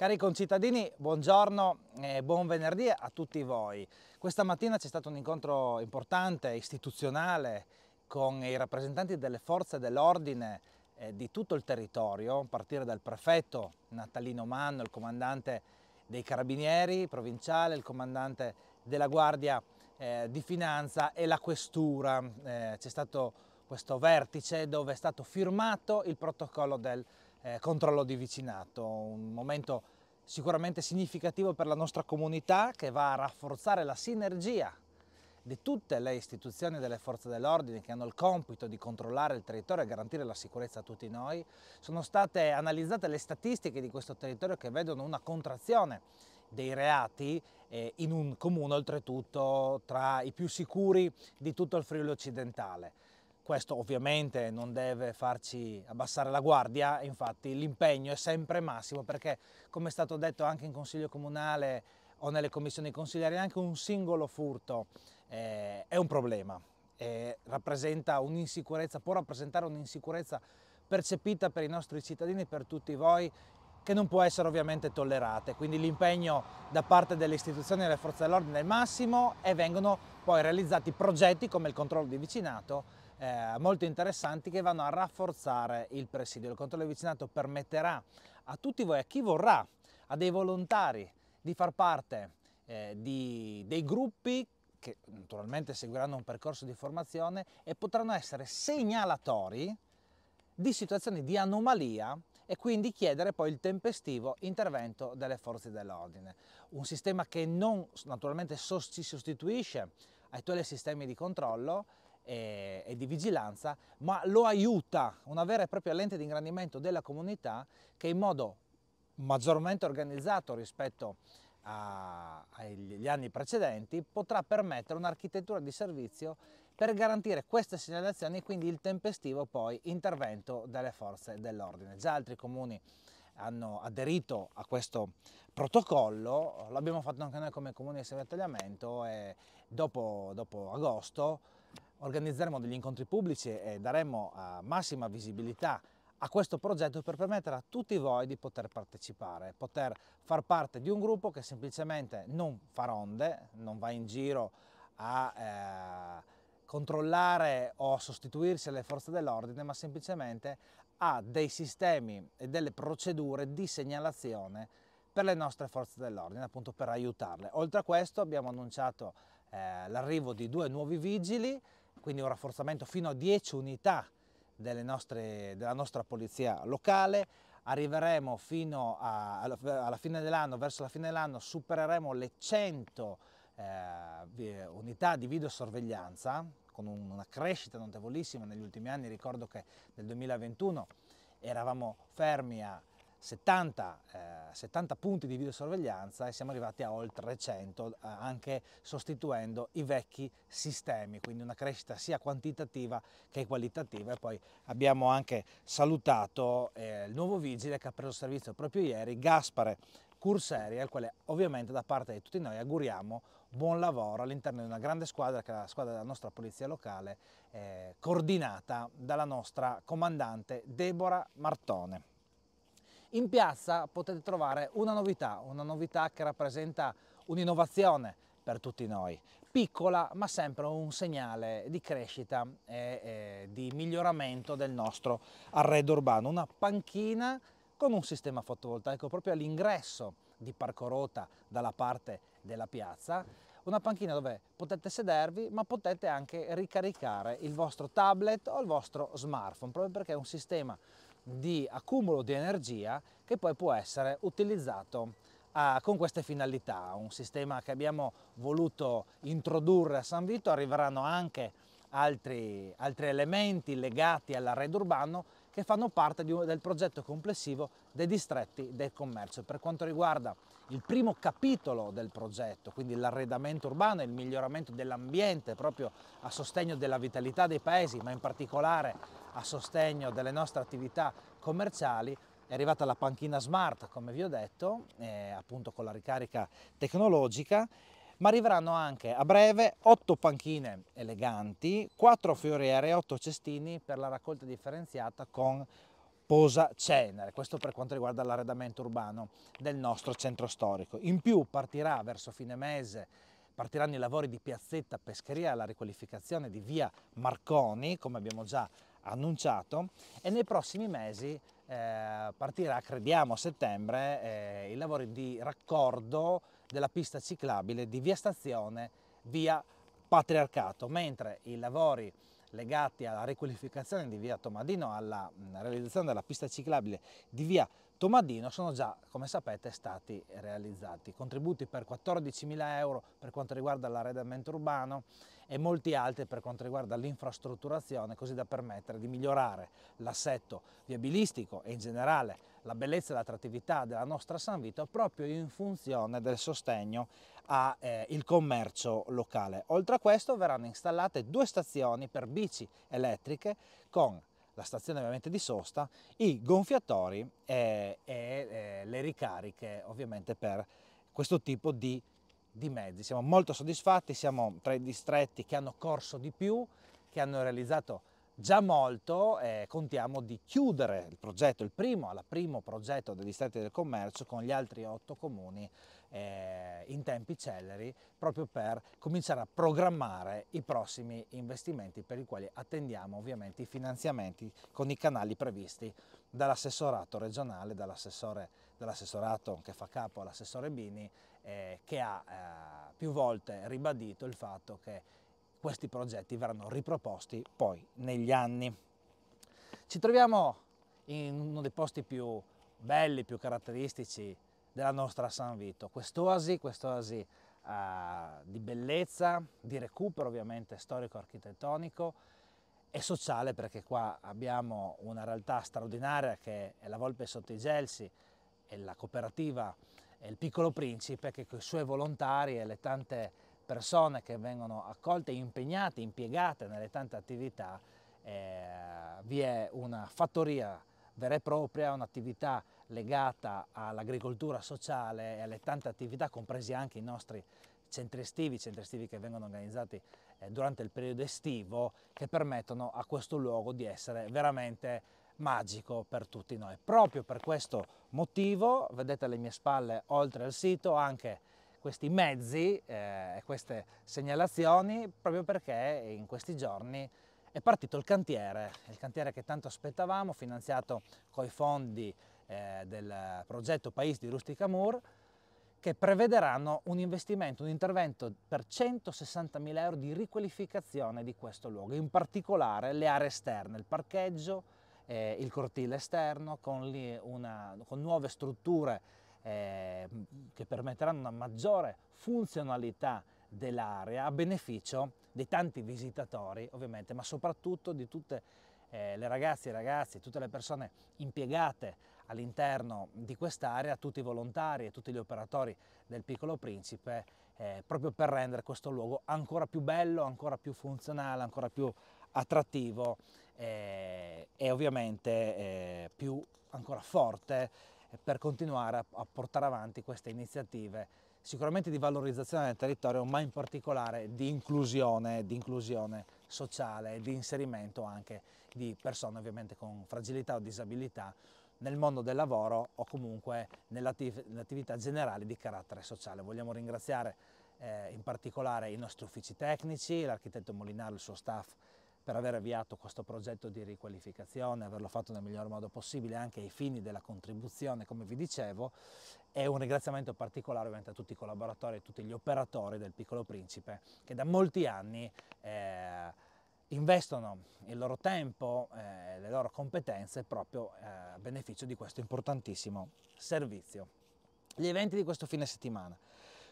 Cari concittadini, buongiorno e buon venerdì a tutti voi. Questa mattina c'è stato un incontro importante, istituzionale, con i rappresentanti delle forze dell'ordine eh, di tutto il territorio, a partire dal prefetto Natalino Manno, il comandante dei carabinieri provinciale, il comandante della Guardia eh, di Finanza e la questura. Eh, c'è stato questo vertice dove è stato firmato il protocollo del eh, controllo di vicinato, un momento sicuramente significativo per la nostra comunità che va a rafforzare la sinergia di tutte le istituzioni delle forze dell'ordine che hanno il compito di controllare il territorio e garantire la sicurezza a tutti noi. Sono state analizzate le statistiche di questo territorio che vedono una contrazione dei reati eh, in un comune oltretutto tra i più sicuri di tutto il Friuli occidentale. Questo ovviamente non deve farci abbassare la guardia, infatti l'impegno è sempre massimo perché come è stato detto anche in Consiglio Comunale o nelle commissioni consigliari, anche un singolo furto eh, è un problema, eh, rappresenta un'insicurezza, può rappresentare un'insicurezza percepita per i nostri cittadini, per tutti voi, che non può essere ovviamente tollerata. Quindi l'impegno da parte delle istituzioni e delle forze dell'ordine è massimo e vengono poi realizzati progetti come il controllo di vicinato eh, molto interessanti che vanno a rafforzare il presidio. Il controllo di vicinato permetterà a tutti voi, a chi vorrà, a dei volontari di far parte eh, di, dei gruppi che naturalmente seguiranno un percorso di formazione e potranno essere segnalatori di situazioni di anomalia e quindi chiedere poi il tempestivo intervento delle forze dell'ordine. Un sistema che non naturalmente si sostituisce ai attuali sistemi di controllo, e, di vigilanza, ma lo aiuta, una vera e propria lente di ingrandimento della comunità che in modo maggiormente organizzato rispetto agli anni precedenti potrà permettere un'architettura di servizio per garantire queste segnalazioni e quindi il tempestivo poi intervento delle forze dell'ordine. Già altri comuni hanno aderito a questo protocollo, l'abbiamo fatto anche noi come comune di segretariamento e dopo, dopo agosto organizzeremo degli incontri pubblici e daremo uh, massima visibilità a questo progetto per permettere a tutti voi di poter partecipare, poter far parte di un gruppo che semplicemente non fa ronde, non va in giro a eh, controllare o a sostituirsi alle forze dell'ordine, ma semplicemente ha dei sistemi e delle procedure di segnalazione per le nostre forze dell'ordine, appunto per aiutarle. Oltre a questo abbiamo annunciato eh, l'arrivo di due nuovi vigili, quindi un rafforzamento fino a 10 unità nostre, della nostra polizia locale, arriveremo fino a, alla fine dell'anno, verso la fine dell'anno supereremo le 100 eh, unità di videosorveglianza con una crescita notevolissima negli ultimi anni, ricordo che nel 2021 eravamo fermi a 70, eh, 70, punti di videosorveglianza e siamo arrivati a oltre 100 eh, anche sostituendo i vecchi sistemi, quindi una crescita sia quantitativa che qualitativa e poi abbiamo anche salutato eh, il nuovo vigile che ha preso servizio proprio ieri, Gaspare Curseri, al quale ovviamente da parte di tutti noi auguriamo buon lavoro all'interno di una grande squadra che è la squadra della nostra polizia locale eh, coordinata dalla nostra comandante Deborah Martone. In piazza potete trovare una novità, una novità che rappresenta un'innovazione per tutti noi, piccola ma sempre un segnale di crescita e, e di miglioramento del nostro arredo urbano, una panchina con un sistema fotovoltaico proprio all'ingresso di Parco Rota dalla parte della piazza, una panchina dove potete sedervi ma potete anche ricaricare il vostro tablet o il vostro smartphone proprio perché è un sistema di accumulo di energia che poi può essere utilizzato uh, con queste finalità. Un sistema che abbiamo voluto introdurre a San Vito, arriveranno anche altri, altri elementi legati all'arredo urbano che fanno parte di, del progetto complessivo dei distretti del commercio. Per quanto riguarda il primo capitolo del progetto, quindi l'arredamento urbano e il miglioramento dell'ambiente proprio a sostegno della vitalità dei paesi, ma in particolare a sostegno delle nostre attività commerciali, è arrivata la panchina smart, come vi ho detto, eh, appunto con la ricarica tecnologica, ma arriveranno anche a breve 8 panchine eleganti, 4 fioriere e 8 cestini per la raccolta differenziata con posa cenere, questo per quanto riguarda l'arredamento urbano del nostro centro storico. In più partirà verso fine mese partiranno i lavori di piazzetta pescheria la riqualificazione di via Marconi, come abbiamo già annunciato, e nei prossimi mesi eh, partirà, crediamo a settembre, eh, i lavori di raccordo della pista ciclabile di via Stazione, via Patriarcato, mentre i lavori legati alla riqualificazione di via Tomadino, alla realizzazione della pista ciclabile di via Tomadino sono già, come sapete, stati realizzati. Contributi per 14.000 euro per quanto riguarda l'arredamento urbano e molti altri per quanto riguarda l'infrastrutturazione, così da permettere di migliorare l'assetto viabilistico e in generale la bellezza e l'attrattività della nostra San Vito proprio in funzione del sostegno al eh, commercio locale. Oltre a questo verranno installate due stazioni per bici elettriche con la stazione ovviamente di sosta, i gonfiatori e, e, e le ricariche ovviamente per questo tipo di, di, mezzi. Siamo molto soddisfatti, siamo tra i distretti che hanno corso di più, che hanno realizzato già molto e contiamo di chiudere il progetto, il primo, alla primo progetto dei distretti del commercio con gli altri otto comuni eh, in tempi celeri proprio per cominciare a programmare i prossimi investimenti per i quali attendiamo ovviamente i finanziamenti con i canali previsti dall'assessorato regionale, dall'assessorato che fa capo all'assessore Bini eh, che ha eh, più volte ribadito il fatto che questi progetti verranno riproposti poi negli anni. Ci troviamo in uno dei posti più belli, più caratteristici della nostra San Vito. Quest'oasi, quest'oasi uh, di bellezza, di recupero ovviamente storico-architettonico e sociale perché qua abbiamo una realtà straordinaria che è la Volpe sotto i Gelsi e la cooperativa e il Piccolo Principe che con i suoi volontari e le tante persone che vengono accolte, impegnate, impiegate nelle tante attività, eh, vi è una fattoria vera e propria, un'attività legata all'agricoltura sociale e alle tante attività, compresi anche i nostri centri estivi, centri estivi che vengono organizzati eh, durante il periodo estivo, che permettono a questo luogo di essere veramente magico per tutti noi. Proprio per questo motivo, vedete alle mie spalle, oltre al sito, anche questi mezzi eh, e eh, queste segnalazioni, proprio perché in questi giorni è partito il cantiere, il cantiere che tanto aspettavamo, finanziato coi fondi eh, del progetto País di Rustica Mur, che prevederanno un investimento, un intervento per 160.000 euro di riqualificazione di questo luogo, in particolare le aree esterne, il parcheggio, eh, il cortile esterno, con, una, con nuove strutture eh, che permetteranno una maggiore funzionalità dell'area a beneficio dei tanti visitatori ovviamente, ma soprattutto di tutte eh, le ragazze e i ragazzi, tutte le persone impiegate all'interno di quest'area, tutti i volontari e tutti gli operatori del Piccolo Principe, eh, proprio per rendere questo luogo ancora più bello, ancora più funzionale, ancora più attrattivo eh, e ovviamente eh, più ancora forte per continuare a, a portare avanti queste iniziative sicuramente di valorizzazione del territorio, ma in particolare di inclusione, di inclusione sociale, di inserimento anche di persone ovviamente con fragilità o disabilità nel mondo del lavoro o comunque nelle attività generali di carattere sociale. Vogliamo ringraziare eh, in particolare i nostri uffici tecnici, l'architetto Molinaro e il suo staff per aver avviato questo progetto di riqualificazione, averlo fatto nel miglior modo possibile anche ai fini della contribuzione, come vi dicevo, e un ringraziamento particolare ovviamente a tutti i collaboratori e tutti gli operatori del Piccolo Principe che da molti anni eh, investono il loro tempo, eh, le loro competenze proprio eh, a beneficio di questo importantissimo servizio. Gli eventi di questo fine settimana.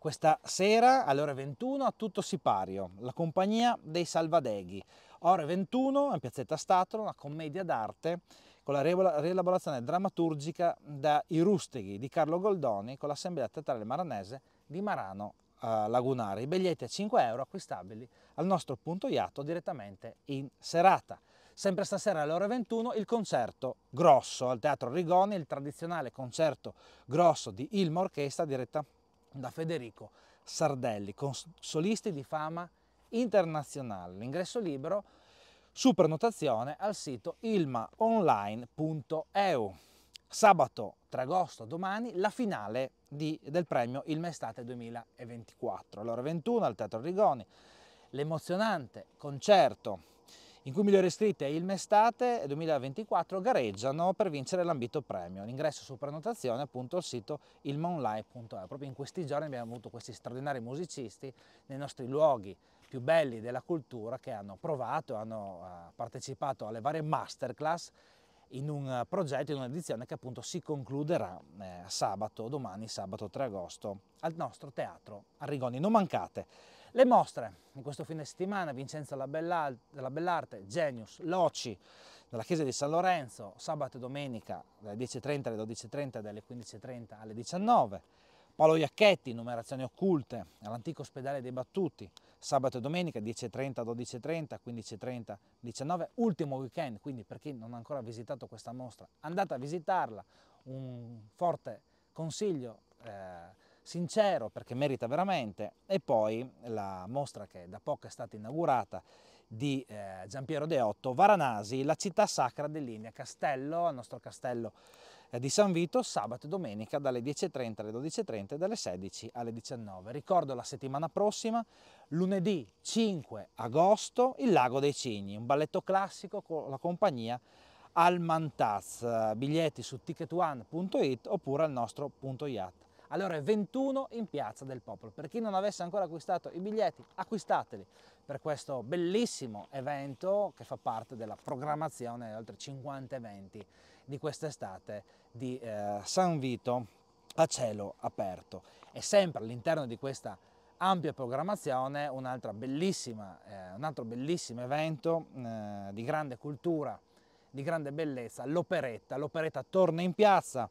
Questa sera alle ore 21 a Tutto Sipario, la compagnia dei Salvadeghi. Ore 21 in Piazzetta Statolo, una commedia d'arte con la rielaborazione drammaturgica da I Rusteghi di Carlo Goldoni con l'Assemblea Teatrale Maranese di Marano uh, Lagunare. I biglietti a 5 euro acquistabili al nostro punto iato direttamente in serata. Sempre stasera alle ore 21 il concerto grosso al Teatro Rigoni, il tradizionale concerto grosso di Ilma Orchestra diretta da Federico Sardelli solisti di fama internazionale. L'ingresso libero su prenotazione al sito ilmaonline.eu. Sabato 3 agosto, domani, la finale di, del premio Ilma Estate 2024. Allora 21 al Teatro Rigoni, l'emozionante concerto in cui i migliori iscritti a Ilma Estate 2024 gareggiano per vincere l'ambito premio. L'ingresso su prenotazione appunto al sito ilmaonline.eu. Proprio in questi giorni abbiamo avuto questi straordinari musicisti nei nostri luoghi più belli della cultura che hanno provato, hanno uh, partecipato alle varie masterclass in un progetto, in un'edizione che appunto si concluderà eh, sabato, domani sabato 3 agosto al nostro teatro Arrigoni. Non mancate! Le mostre in questo fine settimana, Vincenzo della Bellarte, Genius, Loci, della chiesa di San Lorenzo, sabato e domenica dalle 10.30 alle 12.30 e dalle 15.30 alle 19. Paolo Iacchetti, numerazioni occulte, all'antico ospedale dei Battuti, sabato e domenica 10.30, 12.30, 15.30, 19. Ultimo weekend, quindi per chi non ha ancora visitato questa mostra, andate a visitarla, un forte consiglio. Eh, sincero perché merita veramente e poi la mostra che da poco è stata inaugurata di eh, Giampiero Deotto, Varanasi, la città sacra dell'India, castello, il nostro castello eh, di San Vito, sabato e domenica dalle 10.30 alle 12.30 e dalle 16 alle 19. Ricordo la settimana prossima, lunedì 5 agosto, il Lago dei Cigni, un balletto classico con la compagnia Almantaz, biglietti su ticketone.it oppure al nostro punto yacht alle ore 21 in Piazza del Popolo. Per chi non avesse ancora acquistato i biglietti, acquistateli per questo bellissimo evento che fa parte della programmazione di oltre 50 eventi di quest'estate di eh, San Vito a cielo aperto. E sempre all'interno di questa ampia programmazione un altro bellissimo evento eh, di grande cultura, di grande bellezza, l'operetta. L'operetta torna in piazza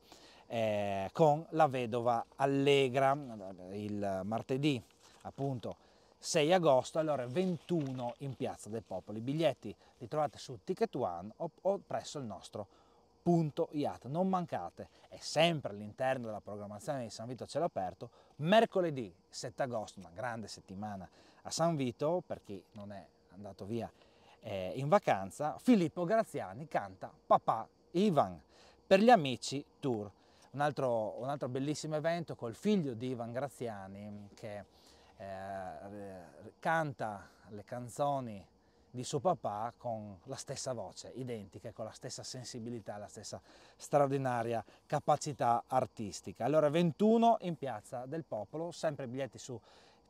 eh, con la vedova Allegra il martedì appunto 6 agosto alle ore 21 in Piazza del Popolo. I biglietti li trovate su Ticket One o, o presso il nostro punto IAT. Non mancate, è sempre all'interno della programmazione di San Vito a cielo aperto, mercoledì 7 agosto, una grande settimana a San Vito, per chi non è andato via eh, in vacanza, Filippo Graziani canta Papà Ivan per gli amici tour un altro, un altro bellissimo evento col figlio di Ivan Graziani che eh, canta le canzoni di suo papà con la stessa voce, identica, con la stessa sensibilità, la stessa straordinaria capacità artistica. Allora 21 in Piazza del Popolo, sempre biglietti su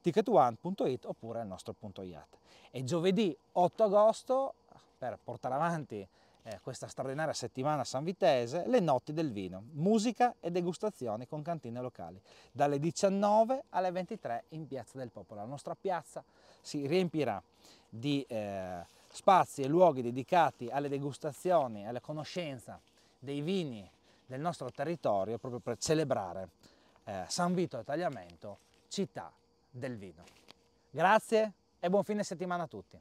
ticketone.it oppure al nostro punto IAT. E giovedì 8 agosto, per portare avanti eh, questa straordinaria settimana sanvitese, le notti del vino, musica e degustazioni con cantine locali, dalle 19 alle 23 in Piazza del Popolo. La nostra piazza si riempirà di eh, spazi e luoghi dedicati alle degustazioni, alla conoscenza dei vini del nostro territorio proprio per celebrare eh, San Vito e Tagliamento, città del vino. Grazie e buon fine settimana a tutti.